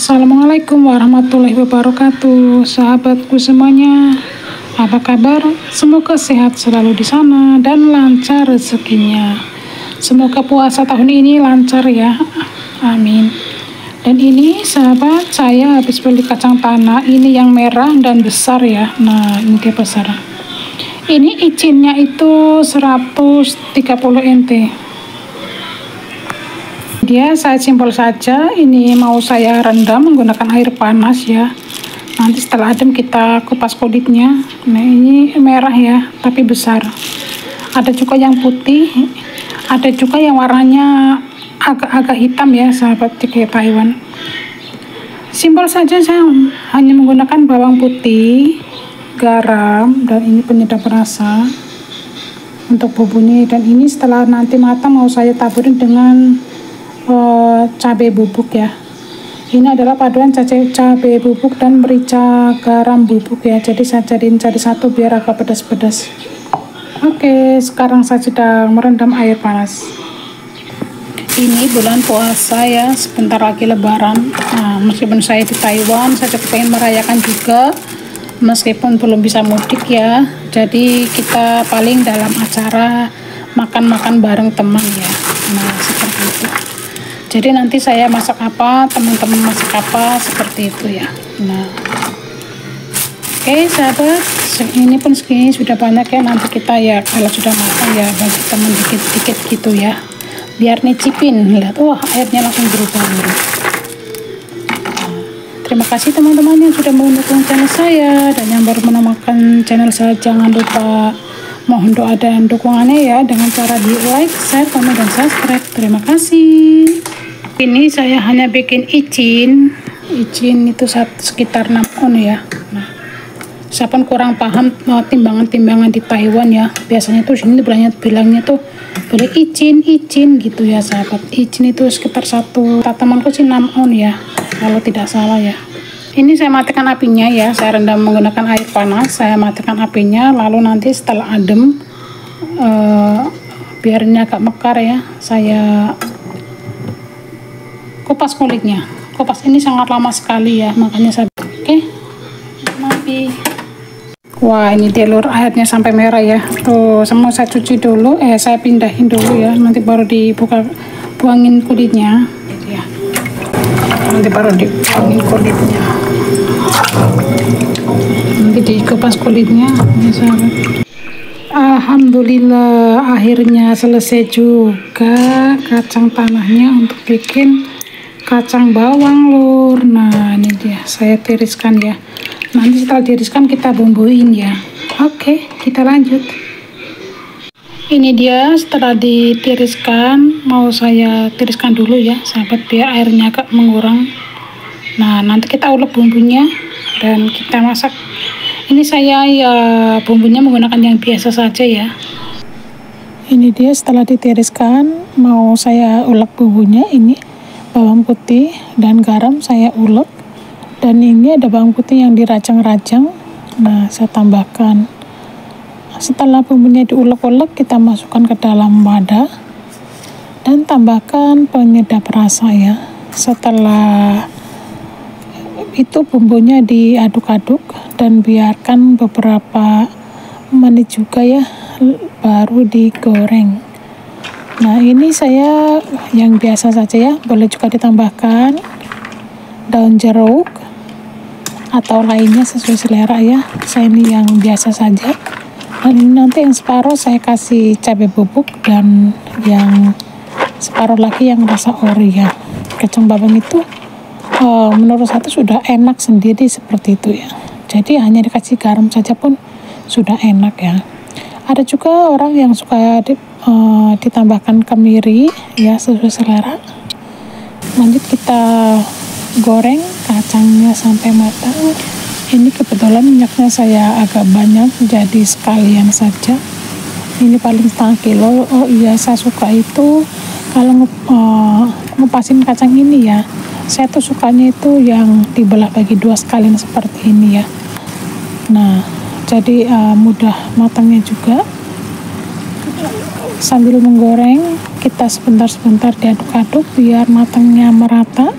Assalamualaikum warahmatullahi wabarakatuh, sahabatku semuanya. Apa kabar? Semoga sehat selalu di sana dan lancar rezekinya. Semoga puasa tahun ini lancar ya. Amin. Dan ini sahabat, saya habis beli kacang tanah. Ini yang merah dan besar ya. Nah, ini dia besar. Ini izinnya itu 130 NT dia saya simpel saja. Ini mau saya rendam menggunakan air panas ya. Nanti setelah adem kita kupas kulitnya. Nah ini merah ya tapi besar. Ada juga yang putih ada juga yang warnanya agak-agak hitam ya sahabat tiga Taiwan. Simpel saja saya hanya menggunakan bawang putih garam dan ini penyedap rasa untuk bumbunya. Dan ini setelah nanti matang mau saya taburin dengan uh, cabai bubuk ya. Ini adalah paduan cabai, cabai bubuk dan merica garam bubuk ya. Jadi saya jadiin jadi satu biar agak pedas-pedas. Oke sekarang saya sedang merendam air panas. Ini bulan puasa ya sebentar lagi lebaran. Nah meskipun saya di Taiwan saya pengen merayakan juga meskipun belum bisa mudik ya. Jadi kita paling dalam acara makan-makan bareng teman ya. Nah seperti itu jadi nanti saya masak apa teman-teman masak apa seperti itu ya. Nah. Oke okay, sahabat ini pun segini sudah banyak ya. Nanti kita ya kalau sudah matang ya bagi teman dikit-dikit gitu ya. Biar nicipin lihat. Wah airnya langsung berubah nah, terima kasih teman-teman yang sudah mendukung channel saya dan yang baru menemukan channel saya. Jangan lupa mohon doa dan dukungannya ya. Dengan cara di like, share, komen, dan subscribe. Terima kasih ini saya hanya bikin izin izin itu sekitar 6 on ya. Nah pun kurang paham timbangan-timbangan di Taiwan ya biasanya tuh sini bilangnya bilangnya tuh boleh izin izin gitu ya sahabat. Izin itu sekitar satu tatamanku sih 6 on ya kalau tidak salah ya. Ini saya matikan apinya ya saya rendam menggunakan air panas saya matikan apinya lalu nanti setelah adem uh, biar ini agak mekar ya saya kupas kulitnya. Kupas ini sangat lama sekali ya makanya saya oke. Okay. nanti wah ini telur airnya sampai merah ya. Tuh semua saya cuci dulu. Eh saya pindahin dulu ya. Nanti baru dibuka buangin kulitnya. Ya. Nanti baru dibuangin kulitnya. Nanti dikupas kulitnya ya sahabat Alhamdulillah akhirnya selesai juga kacang tanahnya untuk bikin kacang bawang lur. Nah ini dia. Saya tiriskan ya nanti setelah tiriskan kita bumbuin ya. Oke kita lanjut. Ini dia setelah ditiriskan mau saya tiriskan dulu ya sahabat biar airnya agak mengurang. Nah nanti kita ulek bumbunya dan kita masak. Ini saya ya bumbunya menggunakan yang biasa saja ya. Ini dia setelah ditiriskan mau saya ulek bumbunya ini bawang putih dan garam saya ulek. Dan ini ada bawang putih yang dirajang-rajang nah saya tambahkan. Setelah bumbunya diulek-ulek kita masukkan ke dalam wadah dan tambahkan penyedap rasa ya. Setelah itu bumbunya diaduk-aduk dan biarkan beberapa menit juga ya baru digoreng Nah ini saya yang biasa saja ya, boleh juga ditambahkan daun jeruk atau lainnya sesuai selera ya. Saya ini yang biasa saja. Dan ini nanti yang separuh saya kasih cabai bubuk dan yang separuh lagi yang rasa ori ya. Kacang babang itu uh, menurut saya sudah enak sendiri seperti itu ya. Jadi hanya dikasih garam saja pun sudah enak ya. Ada juga orang yang suka uh, ditambahkan kemiri ya sesuai selera. Lanjut kita goreng kacangnya sampai matang. Ini kebetulan minyaknya saya agak banyak jadi sekalian saja. Ini paling setengah kilo. Oh iya saya suka itu. Kalau uh, ngupasin kacang ini ya saya tuh sukanya itu yang dibelah bagi dua sekalian seperti ini ya. Nah jadi uh, mudah matangnya juga sambil menggoreng kita sebentar-sebentar diaduk-aduk biar matangnya merata.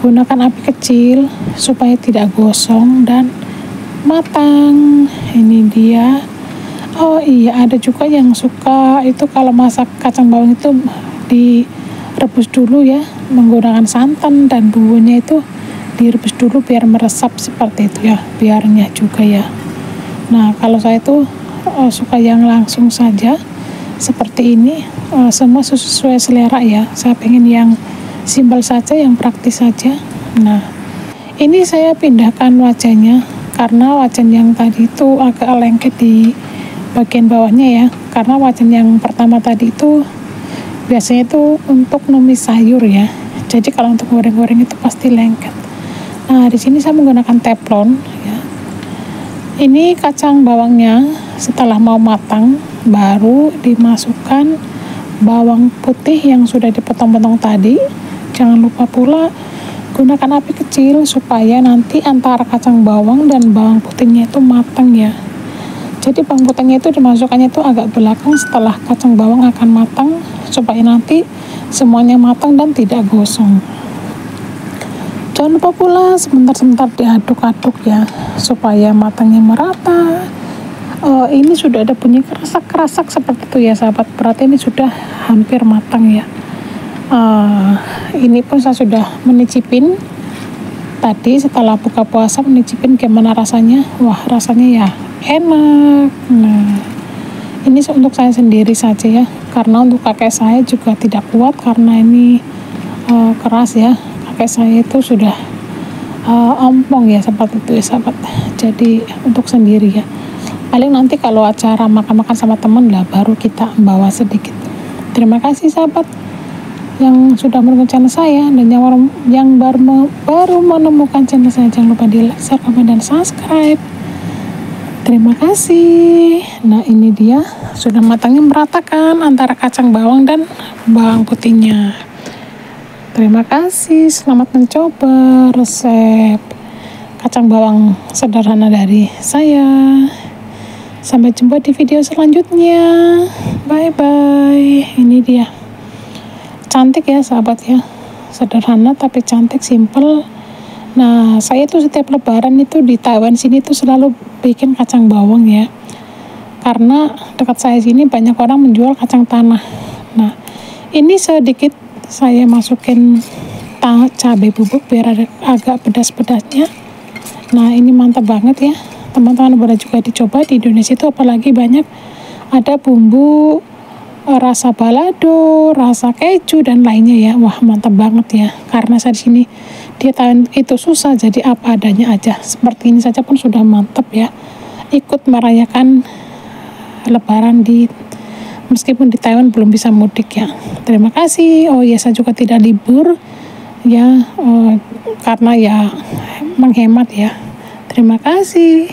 Gunakan api kecil supaya tidak gosong dan matang. Ini dia. Oh iya ada juga yang suka itu kalau masak kacang bawang itu direbus dulu ya menggunakan santan dan bumbunya itu direbus dulu biar meresap seperti itu ya biarnya juga ya. Nah kalau saya itu uh, suka yang langsung saja. Seperti ini uh, semua sesuai selera ya. Saya pengen yang simpel saja yang praktis saja. Nah ini saya pindahkan wajahnya. Karena wajan yang tadi itu agak lengket di bagian bawahnya ya. Karena wajan yang pertama tadi itu biasanya itu untuk numis sayur ya. Jadi kalau untuk goreng-goreng itu pasti lengket. Nah di sini saya menggunakan teflon ini kacang bawangnya setelah mau matang baru dimasukkan bawang putih yang sudah dipotong-potong tadi. Jangan lupa pula gunakan api kecil supaya nanti antara kacang bawang dan bawang putihnya itu matang ya. Jadi bawang putihnya itu dimasukkannya itu agak belakang setelah kacang bawang akan matang supaya nanti semuanya matang dan tidak gosong jangan lupa pula sebentar-sebentar diaduk-aduk ya supaya matangnya merata. Oh, ini sudah ada bunyi kerasak-kerasak seperti itu ya sahabat. Berarti ini sudah hampir matang ya. Uh, ini pun saya sudah menicipin tadi setelah buka puasa menicipin gimana rasanya? Wah rasanya ya enak. Nah ini untuk saya sendiri saja ya. Karena untuk kakek saya juga tidak kuat karena ini uh, keras ya kakek saya itu sudah uh, ompong ya seperti itu ya sahabat jadi untuk sendiri ya. Paling nanti kalau acara makan-makan sama teman lah baru kita bawa sedikit. Terima kasih sahabat yang sudah menemukan channel saya dan yang baru, yang baru, baru menemukan channel saya. Jangan lupa di like, share, komen, dan subscribe. Terima kasih. Nah ini dia. Sudah matangnya meratakan antara kacang bawang dan bawang putihnya terima kasih selamat mencoba resep kacang bawang sederhana dari saya. Sampai jumpa di video selanjutnya. Bye bye ini dia. Cantik ya sahabat ya. Sederhana tapi cantik simple. Nah saya itu setiap lebaran itu di Taiwan sini tuh selalu bikin kacang bawang ya. Karena dekat saya sini banyak orang menjual kacang tanah. Nah ini sedikit saya masukin cabai bubuk biar ada agak pedas-pedasnya nah ini mantap banget ya teman-teman boleh juga dicoba di Indonesia itu apalagi banyak ada bumbu rasa balado, rasa keju dan lainnya ya. Wah, mantap banget ya. Karena saya di sini dia tahu itu susah jadi apa adanya aja. Seperti ini saja pun sudah mantap ya. Ikut merayakan lebaran di meskipun di Taiwan belum bisa mudik ya. Terima kasih. Oh ya, saya juga tidak libur ya uh, karena ya menghemat ya. Terima kasih.